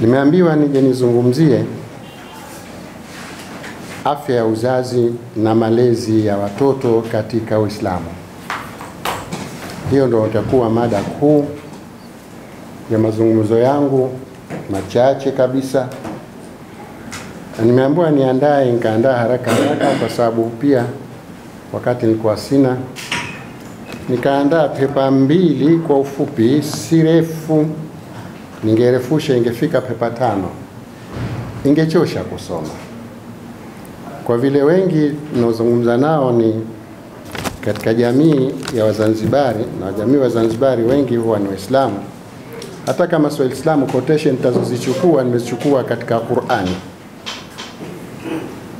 Nimeambiwa nije nizungumzie afya ya uzazi na malezi ya watoto katika Uislamu. Hiyo ndio itakuwa mada kuu ya mazungumzo yangu machache kabisa. Nimeambiwa niandae, nikaandaa haraka haraka kwa sababu pia wakati nilikuwa sina, nikaandaa pepa mbili kwa ufupi, si refu. Ningerefusha ingefika pepa tano, ingechosha kusoma. Kwa vile wengi naozungumza nao ni katika jamii ya Wazanzibari na jamii Wazanzibari wengi huwa ni Waislamu. Hata kama sio Waislamu, quotation nitazozichukua nimezichukua katika Qur'ani.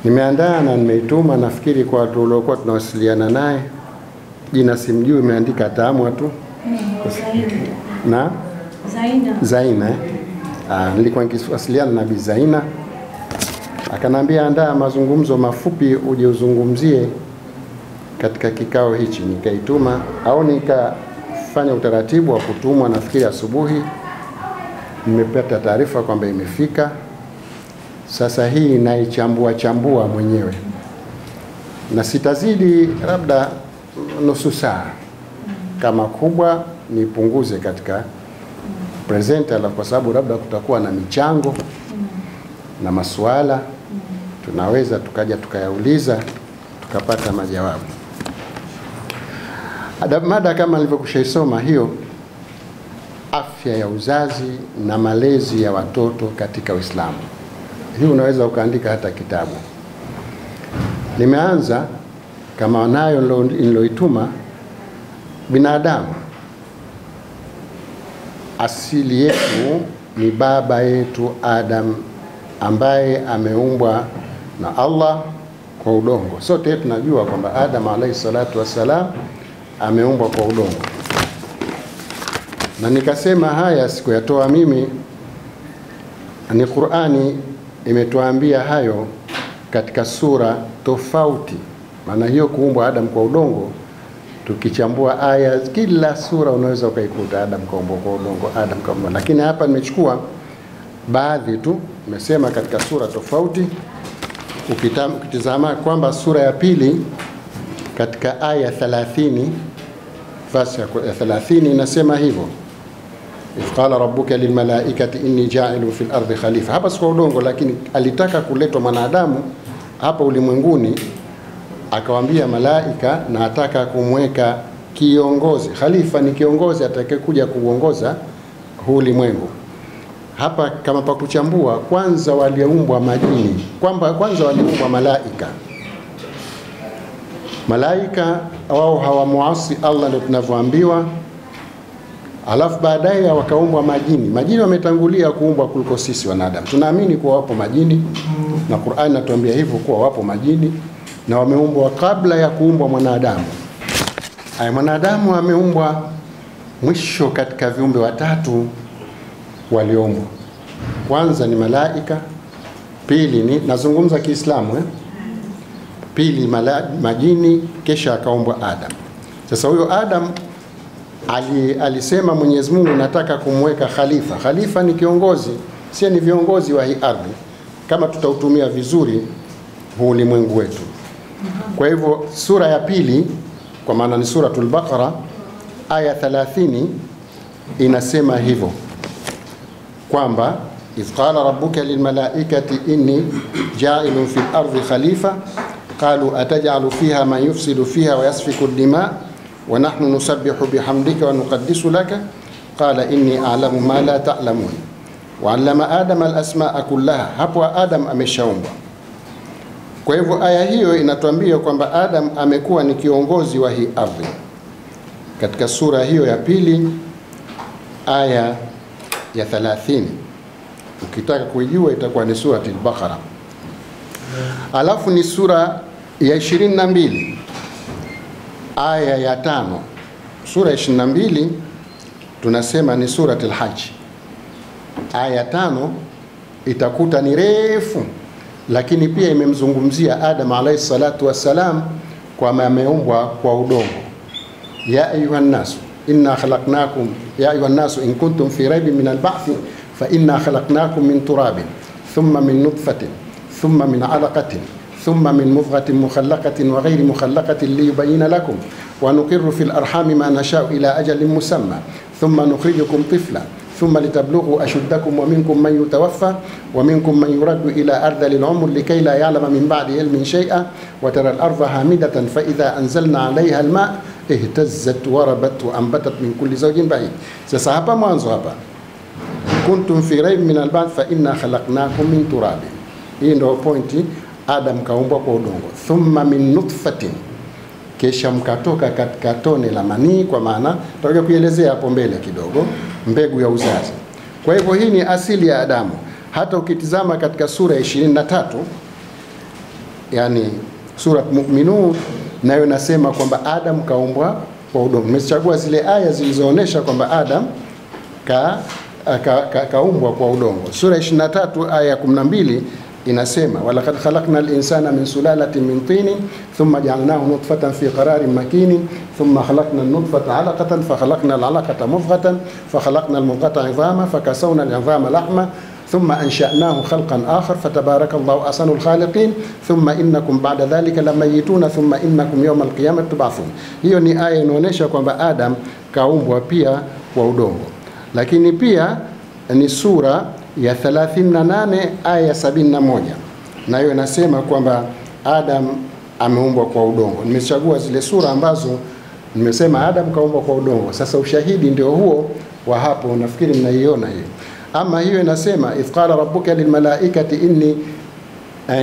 Nimeandaa na nimeituma, nafikiri kwa watu waliokuwa tunawasiliana naye, jina simjui, imeandika Tamwa tu. Na Zaina. Zaina eh? Ah, nilikuwa nikiwasiliana na Bi Zaina akanambia andaa mazungumzo mafupi uje uzungumzie katika kikao hichi. Nikaituma au nikafanya utaratibu wa kutumwa, nafikiri asubuhi nimepata taarifa kwamba imefika. Sasa hii naichambua chambua mwenyewe na sitazidi labda nusu saa, kama kubwa nipunguze katika presenter, kwa sababu labda kutakuwa na michango na masuala tunaweza tukaja tukayauliza tukapata majawabu. Ada- Mada kama nilivyokushaisoma hiyo, afya ya uzazi na malezi ya watoto katika Uislamu. Hii unaweza ukaandika hata kitabu. Nimeanza kama nayo nilo- niloituma, binadamu asili yetu ni baba yetu Adam ambaye ameumbwa na Allah kwa udongo. Sote tunajua kwamba Adam alayhi salatu wassalam ameumbwa kwa udongo, na nikasema haya sikuyatoa mimi, ni Qur'ani imetuambia hayo katika sura tofauti. Maana hiyo kuumbwa Adam kwa udongo, tukichambua aya, kila sura unaweza ukaikuta Adam kaumbwa kwa udongo, Adam kaumbwa, lakini hapa nimechukua baadhi tu, nimesema katika sura tofauti. Ukita- Ukitizama kwamba sura ya pili katika aya 30 verse ya 30 inasema hivyo Idh qala rabbuka lilmalaikati inni jailu fil ardi khalifa. Hapa si kwa udongo, lakini alitaka kuletwa mwanadamu hapa ulimwenguni, akawambia malaika na ataka kumweka kiongozi. Khalifa ni kiongozi atakayekuja kuongoza huu ulimwengu. Hapa kama pa kuchambua, kwanza waliumbwa majini, kwamba kwanza waliumbwa malaika. Malaika wao hawamuasi Allah, ndio tunavyoambiwa alafu baadaye wakaumbwa majini. Majini wametangulia kuumbwa kuliko sisi wanadamu. Tunaamini kuwa wapo majini na Qur'ani natuambia hivyo kuwa wapo majini na wameumbwa kabla ya kuumbwa mwanadamu. Aya, mwanadamu ameumbwa mwisho katika viumbe watatu walioumbwa. Kwanza ni malaika, pili ni nazungumza Kiislamu eh? Pili mala, majini, kisha akaumbwa Adam. Sasa huyo Adam ali, alisema Mwenyezi Mungu nataka kumweka khalifa. Khalifa ni kiongozi, sie ni viongozi wa hii ardhi, kama tutautumia vizuri huu ulimwengu wetu. Kwa hivyo sura ya pili, kwa maana ni suratul Baqara aya 30 inasema hivyo. Kwamba idh qala rabbuka lilmalaikati inni ja'ilun fil ardi khalifa qalu atajalu fiha man yufsidu fiha wa yasfiku dima wa nahnu nusabbihu bihamdika wa nuqaddisu laka qala inni a'lamu ma la ta'lamun. Wa 'allama adama al-asma'a kullaha hapo adam ameshaumbwa kwa hivyo aya hiyo inatuambia kwamba adam amekuwa ni kiongozi wa hii ardhi. Katika sura hiyo ya pili aya ya 30 ukitaka kuijua itakuwa ni surati al-Baqara. Alafu ni sura ya 22 aya ya tano. Sura ya 22 tunasema ni surati al-Hajj. Aya ya tano itakuta ni refu lakini pia imemzungumzia Adam alayhi salatu wassalam kwamba ameumbwa kwa udongo ya ayuha nnasu inna khalaqnakum ya ayuha nnasu in kuntum fi raibin min alba'thi fa inna khalaqnakum min turabin thumma min nutfatin thumma min alaqatin mudghatin mukhallaqatin wa ghairi mukhallaqatin liyubayyina lakum wa nuqirru fil arhami ma nasha'u ila ajalin musamma thumma nukhrijukum tifla ثم لتبلغوا أشدكم ومنكم من يتوفى ومنكم من يرد إلى أرذل العمر لكي لا يعلم من بعد علم شيئا وترى الأرض هامدة فإذا أنزلنا عليها الماء اهتزت وربت وأنبتت من كل زوج بعيد. Hapa kuntum fi raib min alba'd fa inna khalaqnakum min turabin hii ndio pointi adam kaumbwa thumma min nutfatin. Kisha mkatoka katika tone la manii kwa maana tutakuja kuielezea hapo mbele kidogo mbegu ya uzazi. Kwa hivyo hii ni asili ya adamu. Hata ukitizama katika sura ya 23 yani sura muminun nayo nasema kwamba adam kaumbwa kwa udongo. Nimechagua zile aya zilizoonyesha kwamba adam ka kaumbwa ka, ka kwa udongo. Sura 23 aya ya 12 inasema walaqad khalaqna al-insana min sulalatin min tinin thumma ja'alnahu nutfatan fi qararin makinin thumma khalaqna an-nutfata 'alaqatan fa khalaqna al-'alaqata mudghatan fa khalaqna al-mudghata 'idhama fa kasawna al-'idhama lahma ثم أنشأناه خلقا آخر فتبارك الله أحسن الخالقين ثم إنكم بعد ذلك لميتون ثم إنكم يوم القيامة تبعثون hiyo ni aya inaonyesha kwamba Adam kaumbwa pia kwa udongo lakini pia ni sura ya 38 aya ya 71 nayo inasema kwamba Adam ameumbwa kwa udongo. Nimechagua zile sura ambazo nimesema Adam kaumbwa kwa udongo. Sasa ushahidi ndio huo wa hapo, nafikiri mnaiona hiyo. Ama hiyo inasema idh qala rabbuka lilmalaikati inni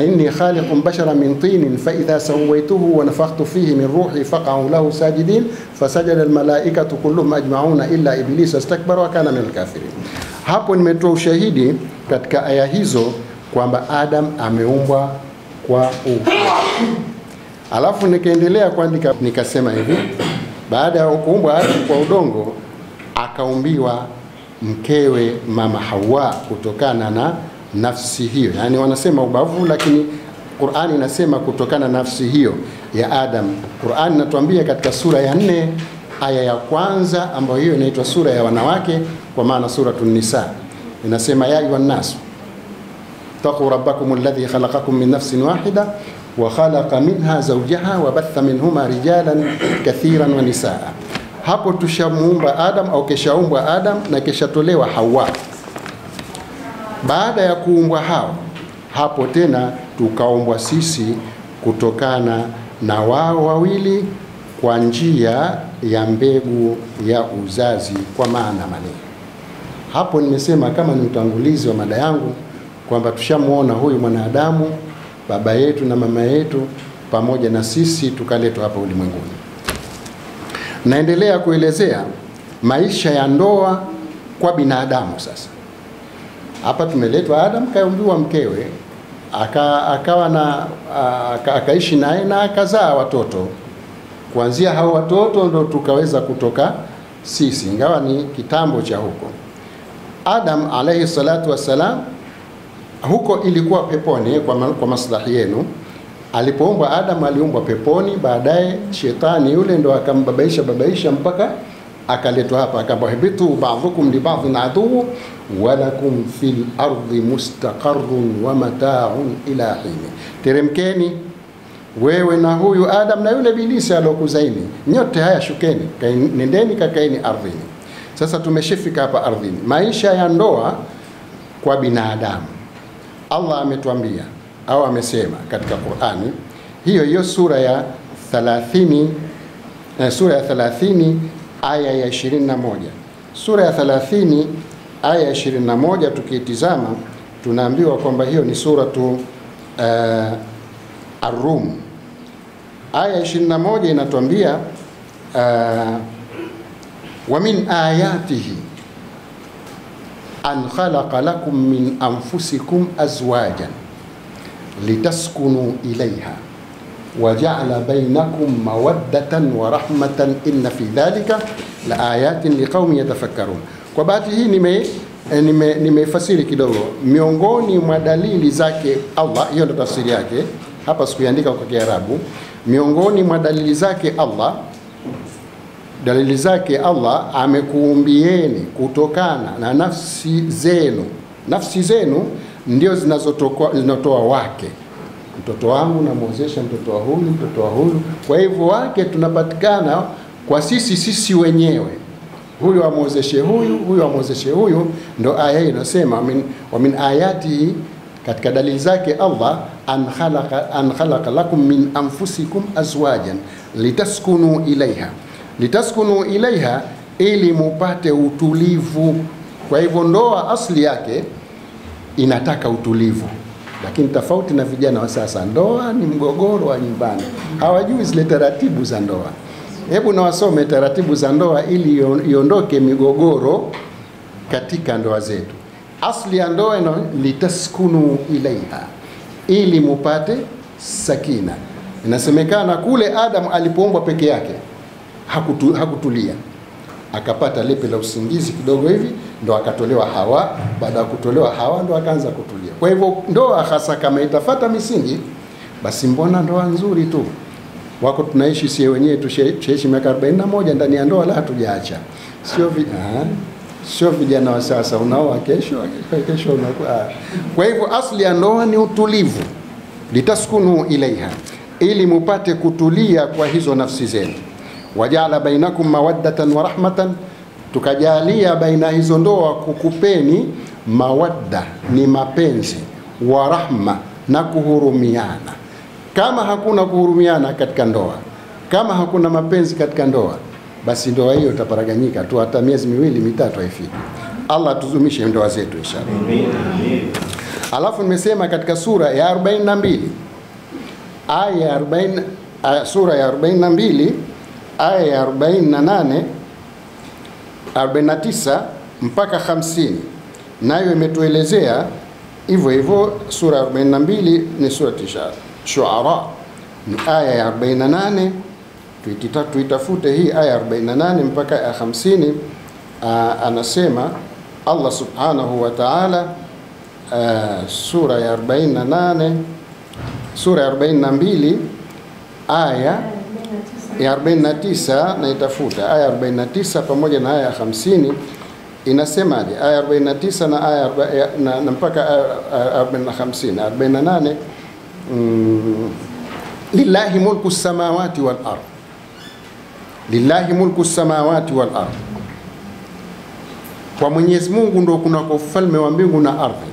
inni khaliqun bashara min tinin fa idha sawaituhu wa nafakhtu fihi min ruhi faqau lahu sajidin fasajada almalaikatu kulluhum ajma'una illa iblisa astakbara wa kana min alkafirin. Hapo nimetoa ushahidi katika aya hizo kwamba Adam ameumbwa kwa udongo. Alafu nikaendelea kuandika nikasema hivi, baada ya kuumbwa Adam kwa udongo, akaumbiwa mkewe mama Hawa kutokana na nafsi hiyo, yaani wanasema ubavu, lakini Qur'ani inasema kutokana na nafsi hiyo ya Adam. Qur'ani inatuambia katika sura ya nne aya ya kwanza ambayo hiyo inaitwa sura ya wanawake kwa maana suratu nisa. Inasema ya ayuha nas taqu rabbakum alladhi khalaqakum min nafsin wahida wa khalaqa minha zawjaha wa batha minhuma rijalan kathiran wa nisaa. Hapo tushamuumba Adam au keshaumbwa Adam na keshatolewa Hawa. Baada ya kuumbwa hao hapo tena tukaumbwa sisi kutokana na wao wawili kwa njia ya mbegu ya uzazi kwa maana manii. Hapo nimesema kama ni utangulizi wa mada yangu kwamba tushamwona huyu mwanadamu baba yetu na mama yetu pamoja na sisi tukaletwa hapa ulimwenguni. Naendelea kuelezea maisha ya ndoa kwa binadamu. Sasa hapa tumeletwa Adam, kaumbiwa mkewe aka, akawa na aka, akaishi naye na akazaa watoto kuanzia hao watoto ndo tukaweza kutoka sisi, ingawa ni kitambo cha huko. Adam alayhi salatu wassalam, huko ilikuwa peponi kwa, ma, kwa maslahi yenu. Alipoumbwa Adam aliumbwa peponi, baadaye shetani yule ndo akambabaisha babaisha mpaka akaletwa hapa, akaambwa hibitu ba'dhukum li ba'dhin wa lakum fil ardi mustaqarrun wa mata'un ila hini, teremkeni wewe na huyu Adam na yule bilisi alokuzaini, nyote haya shukeni, nendeni kakaeni ardhini. Sasa tumeshifika hapa ardhini, maisha ya ndoa kwa binadamu. Allah ametuambia au amesema katika Qur'ani hiyo hiyo sura ya 30 eh, sura ya 30 aya ya 21. Sura ya 30 aya ya 21 tukiitizama tunaambiwa kwamba hiyo ni suratu uh, Ar-Rum aya 21 inatuambia uh, wa min ayatihi an khalaqa lakum min anfusikum azwajan litaskunu ilaiha mawaddatan wa rahmatan inna fi dhalika la ayatin liqaumin yatafakkarun. Kwa bahati hii nime nimefasiri nime kidogo miongoni mwa dalili zake Allah, hiyo ndo tafsiri yake hapa, sikuiandika kwa Kiarabu. Miongoni mwa dalili zake Allah dalili zake Allah amekuumbieni kutokana na nafsi zenu. Nafsi zenu ndio zinazotoa zinatoa wake. Mtoto wangu namwozesha mtoto wa huyu, mtoto wa huyu. Kwa hivyo wake tunapatikana kwa sisi sisi wenyewe, huyu amwozeshe huyu, huyu amwozeshe huyu. Ndo aya hii inasema wa min ayatihi, katika dalili zake Allah an khalaqa an khalaqa lakum min anfusikum azwajan litaskunu ilaiha litaskunu ilaiha, ili mupate utulivu. Kwa hivyo ndoa asli yake inataka utulivu, lakini tofauti na vijana wa sasa, ndoa ni mgogoro wa nyumbani, hawajui zile taratibu za ndoa. Hebu nawasome taratibu za ndoa ili iondoke migogoro katika ndoa zetu. Asli ya ndoa ino litaskunu ilaiha, ili mupate sakina. Inasemekana kule Adam alipoumbwa peke yake hakutu, hakutulia akapata lepe la usingizi kidogo hivi, ndo akatolewa Hawa. Baada ya kutolewa Hawa ndo akaanza kutulia. Kwa hivyo ndoa hasa kama itafata misingi, basi mbona ndoa nzuri tu wako tunaishi sie wenyewe tushaishi miaka 41 ndani ya ndoa la hatujaacha, sio vi, sio vijana wa sasa unaoa kesho kesho unakuwa. Kwa hivyo asli ya ndoa ni utulivu, litaskunu ilaiha, ili mupate kutulia kwa hizo nafsi zenu wajala bainakum mawaddatan wa rahmatan, tukajalia baina hizo ndoa kukupeni mawadda, ni mapenzi, wa rahma, na kuhurumiana. Kama hakuna kuhurumiana katika ndoa, kama hakuna mapenzi katika ndoa, basi ndoa hiyo itaparaganyika tu, hata miezi miwili mitatu haifiki. Allah tuzumishe ndoa zetu inshallah. Alafu nimesema katika sura ya 42 aya ya 40 sura ya 42 aya ya 48 49 mpaka 50 nayo imetuelezea hivyo hivyo. Sura ya 42 ni tisha Shuara, ni aya ya 48. Tuitita, tuitafute hii aya ya 48 mpaka ya 50. Aa, anasema Allah subhanahu wa ta'ala, sura ya 48 sura ya 42 aya ya 49 na itafuta aya 49 pamoja na aya 50 inasemaje? Aya 49 na aya na, na mpaka aya 50 48, mm, lillahi mulku samawati wal ard, lillahi mulku samawati wal ardhi, kwa Mwenyezi Mungu ndo kuna kwa ufalme wa mbingu na ardhi.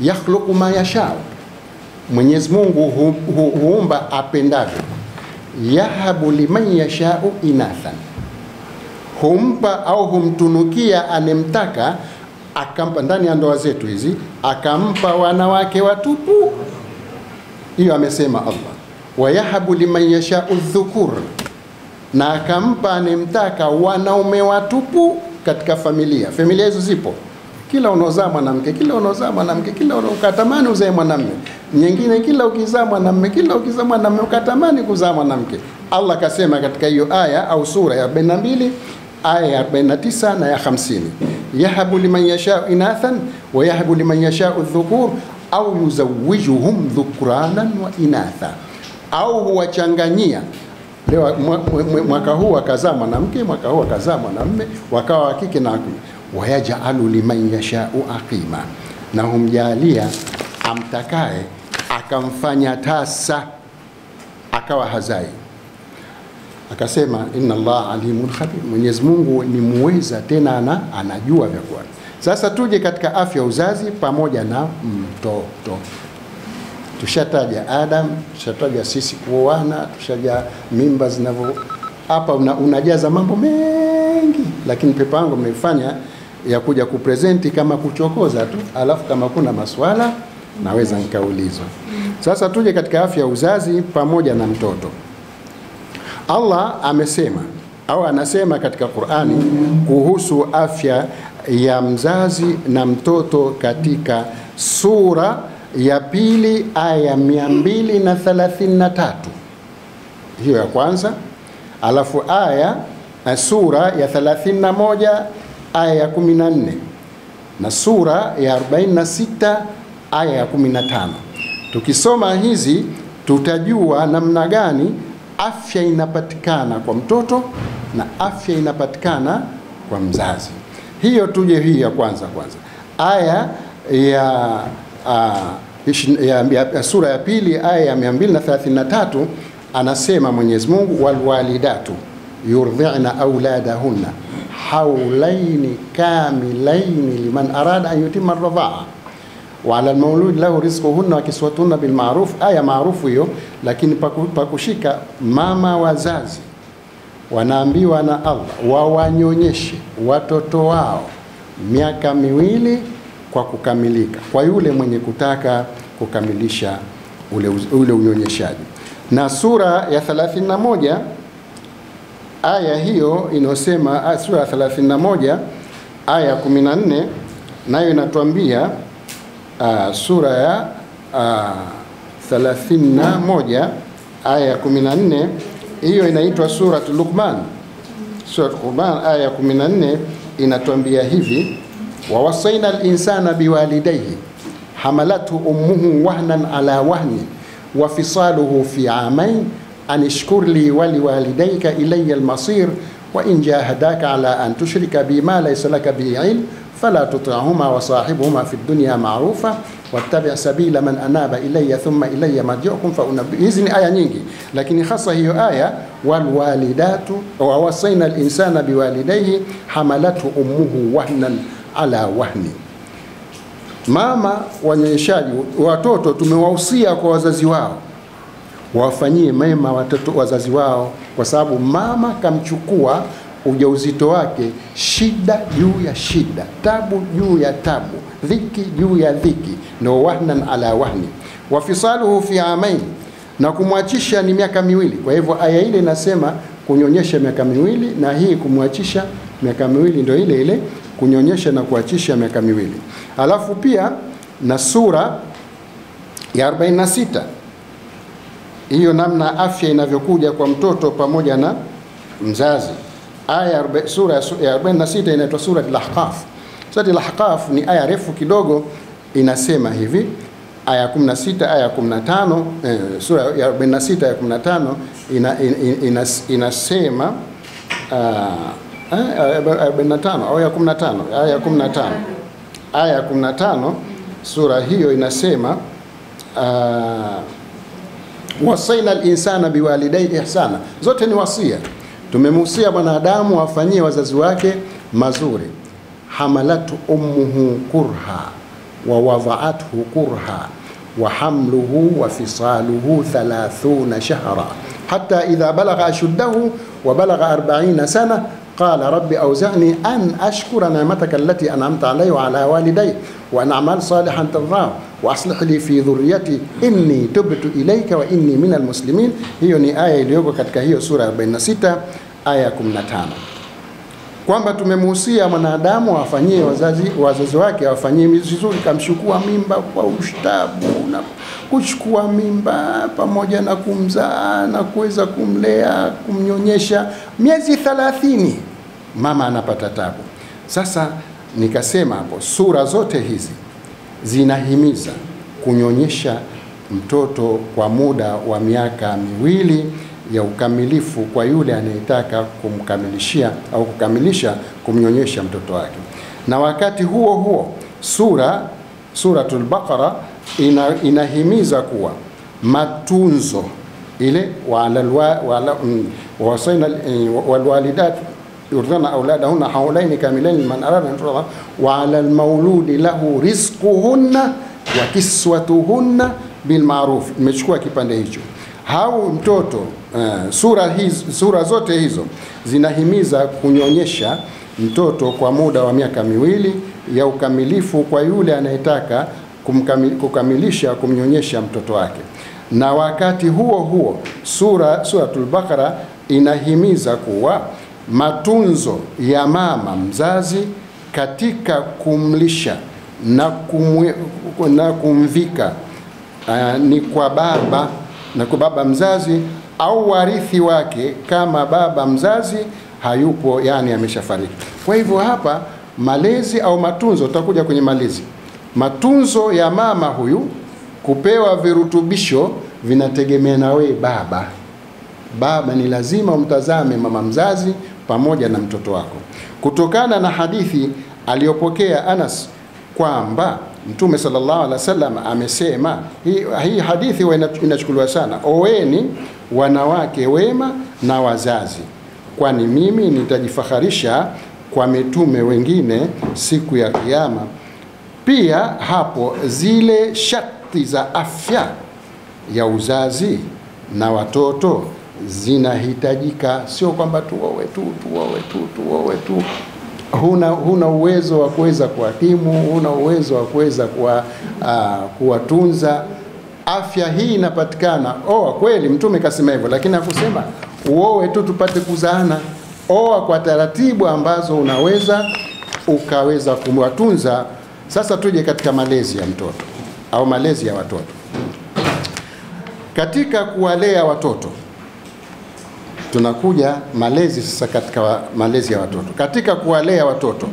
Yakhluqu ma yashau, Mwenyezi Mungu hu, hu, huumba apendavyo. Yahabu liman yashau inathan, humpa au humtunukia anemtaka, akampa ndani ya ndoa zetu hizi, akampa wanawake watupu. Hiyo amesema Allah, wayahabu liman yashau dhukur, na akampa anemtaka wanaume watupu katika familia. Familia hizo zipo kila unaozaa mwanamke, kila unaozaa mwanamke, kila ukatamani uzae mwanamme nyingine kila ukizaa mwanamme, kila ukizaa mwanamme ukatamani kuzaa mwanamke. Allah kasema katika hiyo aya au sura ya 42 aya ya 49 na ya 50, yahabu liman yashau inathan wa yahabu liman yashau dhukur au yuzawijuhum dhukranan wa inatha, au huwachanganyia leo mwaka huu akazaa mwanamke, mwaka huu akazaa mwanamme, wakawa wa kike na wa Wayajaalu liman yashau aqima, na humjalia amtakaye akamfanya tasa akawa hazai. Akasema inna Allah alimun khabir, Mwenyezi Mungu ni muweza tena ana, anajua vya kuwa. Sasa tuje katika afya uzazi pamoja na mtoto. Tushataja Adam, tushataja sisi kuoana, tushaja mimba zinavyo hapa una, unajaza mambo mengi, lakini pepa yangu mmeifanya ya kuja kupresenti kama kuchokoza tu, alafu kama kuna maswala naweza nikaulizwa. Sasa tuje katika afya ya uzazi pamoja na mtoto. Allah amesema au anasema katika Qur'ani kuhusu afya ya mzazi na mtoto katika sura ya pili aya ya mia mbili na thelathini na tatu hiyo ya kwanza alafu aya na sura ya 31 aya ya 14 na sura ya 46 aya ya 15. Tukisoma hizi tutajua namna gani afya inapatikana kwa mtoto na afya inapatikana kwa mzazi. Hiyo tuje hii ya kwanza kwanza, aya ya, uh, ya, ya, sura ya pili aya ya 233 anasema Mwenyezi Mungu, walwalidatu yurdhina auladahunna haulaini kamilaini liman arada an yutima radhaa wa ala almauludi lahu rizquhunna wa kiswatuhunna bil ma'ruf, Aya maarufu hiyo, lakini pakushika mama wazazi wanaambiwa na Allah wawanyonyeshe watoto wao miaka miwili kwa kukamilika, kwa yule mwenye kutaka kukamilisha ule, ule unyonyeshaji. Na sura ya 31 aya hiyo inayosema, sura ya 31 aya ya 14 nayo inatuambia uh, sura ya uh, 31 aya ya 14 hiyo inaitwa Suratul Luqman. Suratul Luqman aya ya 14 inatuambia hivi, wawasaina linsana biwalidayhi hamalathu ummuhu wahnan ala wahni wa fisaluhu fi amain an ishkur li waliwalidayka ilayya almasir wa in jahadaka ala an tushrika bima laysa laka bihi ilm fala tuti'huma wa sahibuhuma fi dunya ma'rufa wattabi' sabila man anaba ilayya thumma ilayya marji'ukum fa unabbi. Hizi ni aya nyingi, lakini hasa hiyo aya walwalidatu wa ala wahni. Mama wanyonyeshaji watoto tumewahusia kwa wazazi wao wawafanyie mema watoto wazazi wao, kwa sababu mama kamchukua ujauzito wake, shida juu ya shida, tabu juu ya tabu, dhiki juu ya dhiki, ndo wahnan ala wahni, wafisaluhu fi amain, na kumwachisha ni miaka miwili. Kwa hivyo aya ile inasema kunyonyesha miaka miwili, na hii kumwachisha miaka miwili ndio ile ile kunyonyesha na kuachisha miaka miwili. Alafu pia na sura ya 46 hiyo namna afya inavyokuja kwa mtoto pamoja na mzazi aya sura ya 46 inaitwa sura al-Ahqaf. Sura al-Ahqaf ni aya refu kidogo, inasema hivi aya 16 aya 15 eh, sura ya 46 aya 15 ina, ina, ina, inasema uh, aya 45 au ya 15 aya ya 15 aya ya 15 sura hiyo inasema uh, wasaina linsana biwalidai ihsana, zote ni wasia. Tumemhusia mwanadamu afanyie wazazi wake mazuri. hamalatu ummuhu kurha wa wadhaathu kurha wa hamluhu wa fisaluhu thalathuna shahra. Hatta idha balagha ashuddahu wa balagha arba'ina sana qala رب أوزعني أن أشكر نعمتك التي أنعمت علي وعلى والدي وأن أعمل صالحا ترضاه وأصلح لي في ذريتي. إني fi إليك inni tubtu المسلمين. wa inni minal muslimin. Hiyo ni aya iliyoko katika hiyo sura ya 46 aya ya 15, kwamba tumemuhusia mwanadamu afanyie wazazi wazazi wake awafanyie vizuri, kamchukua mimba kwa ustabu na kuchukua mimba pamoja na kumzaa na kuweza kumlea kumnyonyesha miezi 30, mama anapata tabu. Sasa nikasema hapo sura zote hizi zinahimiza kunyonyesha mtoto kwa muda wa miaka miwili ya ukamilifu kwa yule anayetaka kumkamilishia au kukamilisha kumnyonyesha mtoto wake. Na wakati huo huo sura Suratul Baqara ina, inahimiza kuwa matunzo ile walwalidat yurdhana أولادهن حولين كاملين من أراد أن يرضى. وعلى المولود له رزقهن وكسوتهن بالمعروف. Nimechukua kipande hicho. Hau mtoto uh, sura, hiz, sura zote hizo zinahimiza kunyonyesha mtoto kwa muda wa miaka miwili ya ukamilifu kwa yule anayetaka kukamilisha kumnyonyesha mtoto wake, na wakati huo huo sura Suratul bakara inahimiza kuwa matunzo ya mama mzazi katika kumlisha na, kumwe, na kumvika uh, ni kwa baba na kwa baba mzazi au warithi wake kama baba mzazi hayupo, yani ameshafariki. Kwa hivyo hapa malezi au matunzo, tutakuja kwenye malezi. Matunzo ya mama huyu kupewa virutubisho vinategemea na wewe baba, baba ni lazima umtazame mama mzazi pamoja na mtoto wako, kutokana na hadithi aliyopokea Anas kwamba Mtume sallallahu alaihi wasallam amesema. Hii, hii hadithi huwa inachukuliwa sana, oweni wanawake wema na wazazi, kwani mimi nitajifaharisha kwa mitume wengine siku ya Kiyama. Pia hapo zile sharti za afya ya uzazi na watoto zinahitajika, sio kwamba tuowe tu tuowe tu tuowe tu. Huna, huna uwezo wa kuweza kuwakimu, huna uwezo wa kuweza kuwa, uh, kuwatunza. Afya hii inapatikana. Oa kweli, Mtume kasema hivyo, lakini hakusema uowe tu tupate kuzaana. Oa kwa taratibu ambazo unaweza ukaweza kumwatunza. Sasa tuje katika malezi ya mtoto au malezi ya watoto. Katika kuwalea watoto tunakuja malezi sasa. Katika malezi ya watoto, katika kuwalea watoto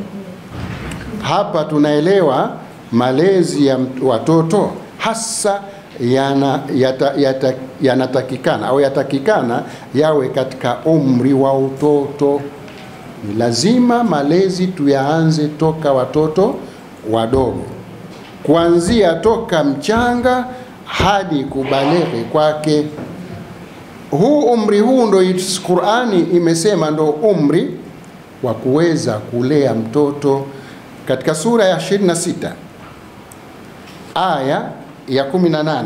hapa tunaelewa malezi ya watoto hasa yanatakikana yata, yata au yatakikana yawe katika umri wa utoto. Ni lazima malezi tuyaanze toka watoto wadogo, kuanzia toka mchanga hadi kubaleghe kwake. Huu umri huu ndo Qur'ani imesema ndo umri wa kuweza kulea mtoto. Katika sura ya 26 aya ya 18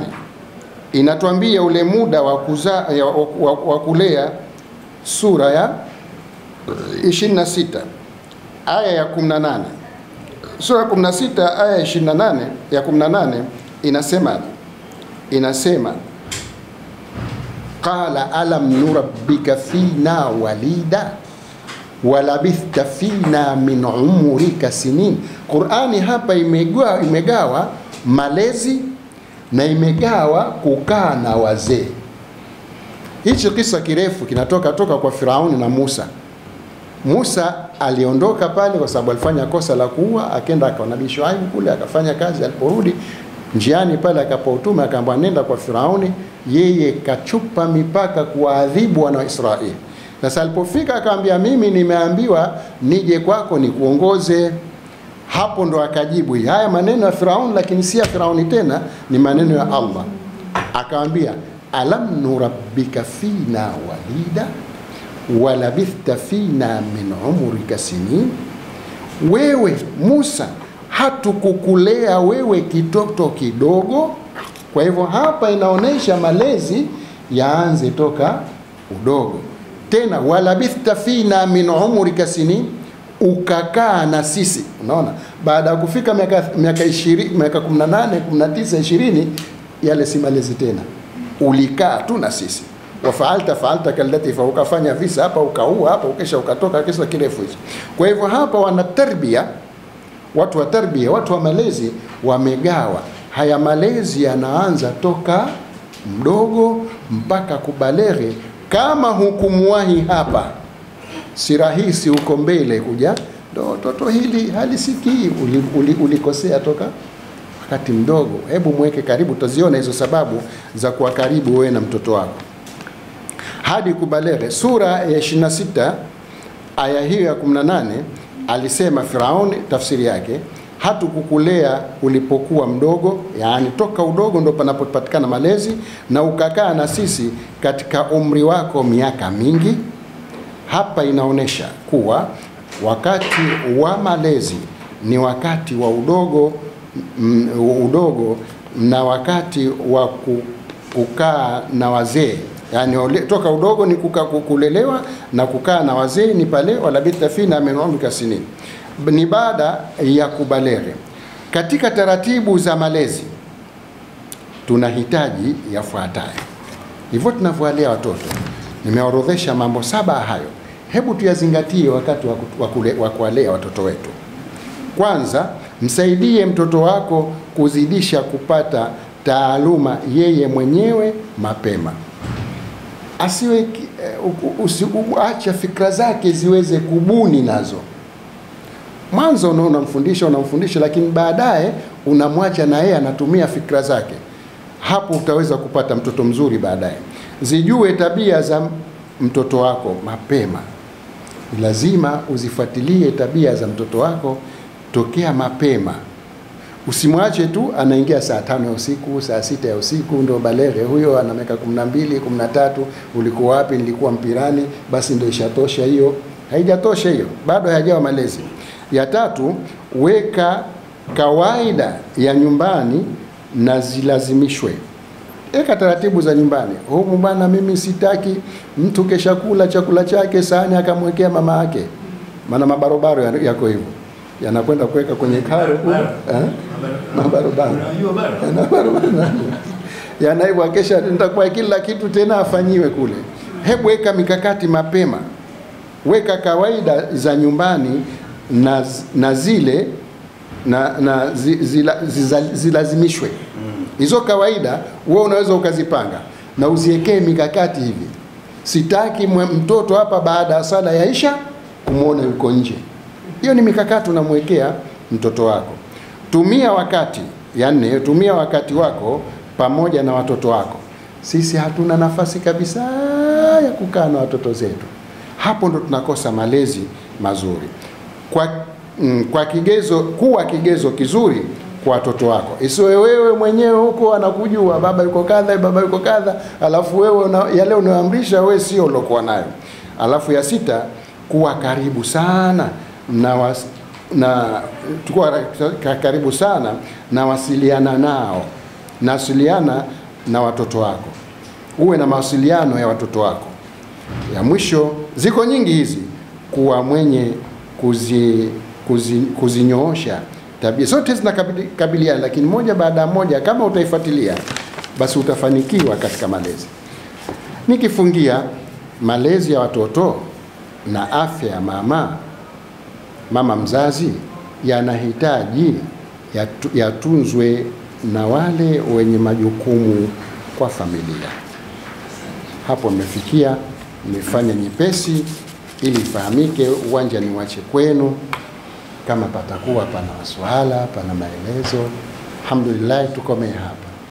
inatuambia ule muda wa kuza, wa, wa, kulea. Sura ya 26 aya ya 18 sura ya 16 aya ya 28 ya 18 inasema inasema qala alam nurabbika fina walida walabithta fina min umurika sinin. Qurani hapa imegawa, imegawa malezi na imegawa kukaa na wazee. Hichi kisa kirefu kinatoka toka kwa Firauni na Musa. Musa aliondoka pale kwa sababu alifanya kosa la kuua, akenda kwa Nabii Shuaibu kule akafanya kazi. Aliporudi njiani pale akapotuma utume, nenda kwa Firauni. Yeye kachupa mipaka kuwaadhibu wana Israeli. Sasa alipofika akaambia, mimi nimeambiwa nije kwako nikuongoze. Hapo ndo akajibu haya maneno ya Firauni, lakini si ya Firauni tena, ni maneno ya Allah. Akaambia, alam nurabbika fina walida walabithta fina min umrika sinin, wewe Musa hatukukulea wewe kitoto kidogo. Kwa hivyo hapa inaonyesha malezi yaanze toka udogo. Tena walabithta fina min umrika sinin, ukakaa na sisi. Unaona, baada ya kufika miaka miaka 20 miaka 18 19 20, yale si malezi tena, ulikaa tu na sisi wafaalta faalta kallati fa, ukafanya visa hapa ukaua hapa ukesha ukatoka kisa kirefu hicho. Kwa hivyo hapa wana tarbia, watu wa tarbia, watu wa malezi wamegawa haya. Malezi yanaanza toka mdogo mpaka kubalere Kama hukumuwahi hapa, si rahisi huko mbele kuja ndo toto hili halisikii, ulikosea uli, uli toka wakati mdogo. Hebu mweke karibu, utaziona hizo sababu za kuwa karibu wewe na mtoto wako hadi kubaleghe. Sura ya 26 aya hiyo ya 18 alisema Firauni, tafsiri yake hatukukulea ulipokuwa mdogo, yaani toka udogo ndo panapopatikana malezi, na ukakaa na sisi katika umri wako miaka mingi. Hapa inaonyesha kuwa wakati wa malezi ni wakati wa udogo m, udogo na wakati wa kukaa na wazee Yani toka udogo ni kuka, kulelewa na kukaa na wazee ni pale walabitha fina min umrika sinin, ni baada ya kubalere Katika taratibu za malezi tunahitaji yafuatayo. Hivyo tunavyowalea watoto, nimeorodhesha mambo saba hayo, hebu tuyazingatie wakati wa kuwalea watoto wetu. Kwanza, msaidie mtoto wako kuzidisha kupata taaluma yeye mwenyewe mapema asiwe usiacha fikra zake ziweze kubuni nazo. Mwanzo unamfundisha unamfundisha, lakini baadaye unamwacha na yeye anatumia fikra zake. Hapo utaweza kupata mtoto mzuri baadaye. zijue tabia za mtoto wako mapema. Lazima uzifuatilie tabia za mtoto wako tokea mapema. Usimwache tu anaingia saa tano ya usiku, saa sita ya usiku ndo baleghe huyo, ana miaka kumi na mbili, kumi na tatu. Ulikuwa wapi? Nilikuwa mpirani. Basi ndo ishatosha hiyo? Haijatosha hiyo, bado hayajawa malezi. Ya tatu, weka kawaida ya nyumbani na zilazimishwe. Eka taratibu za nyumbani. Humu bwana, mimi sitaki mtu kesha kula chakula chake sahani akamwekea mama yake, maana mabarobaro yako hivyo yanakwenda kuweka kwenye karo kule, eh? mabarobaro Unajua bana? Yana barabara. yanaibwa kesha nitakuwa kila kitu tena afanyiwe kule. Hebu weka mikakati mapema, weka kawaida za nyumbani na, na zile na, na zi, zila, zila, zilazimishwe hizo kawaida. Wewe unaweza ukazipanga na uziwekee mikakati hivi. Sitaki mtoto hapa baada ya sala ya isha kumwona yuko nje. Hiyo ni mikakati unamwekea mtoto wako. Tumia wakati ya nne, tumia wakati wako pamoja na watoto wako. Sisi hatuna nafasi kabisa ya kukaa na watoto zetu, hapo ndo tunakosa malezi mazuri. Kwa, mm, kwa kigezo, kuwa kigezo kizuri kwa watoto wako, isiwe wewe mwenyewe huko anakujua baba yuko kadha, baba yuko kadha, alafu wewe una, yale unayoamrisha wewe sio uliokuwa nayo. Alafu ya sita, kuwa karibu sana na was, na tukuwa karibu sana na wasiliana nao, nawasiliana na watoto wako, uwe na mawasiliano ya watoto wako. Ya mwisho, ziko nyingi hizi, kuwa mwenye kuzi, kuzi, kuzinyoosha tabia. Zote zinakabiliana, lakini moja baada ya moja, kama utaifuatilia, basi utafanikiwa katika malezi. Nikifungia, malezi ya watoto na afya ya mama mama mzazi yanahitaji yatu- yatunzwe na wale wenye majukumu kwa familia. Hapo nimefikia, nimefanya nyepesi ili ifahamike. Uwanja ni wache kwenu, kama patakuwa pana maswala, pana maelezo. Alhamdulillah, tukomee hapa.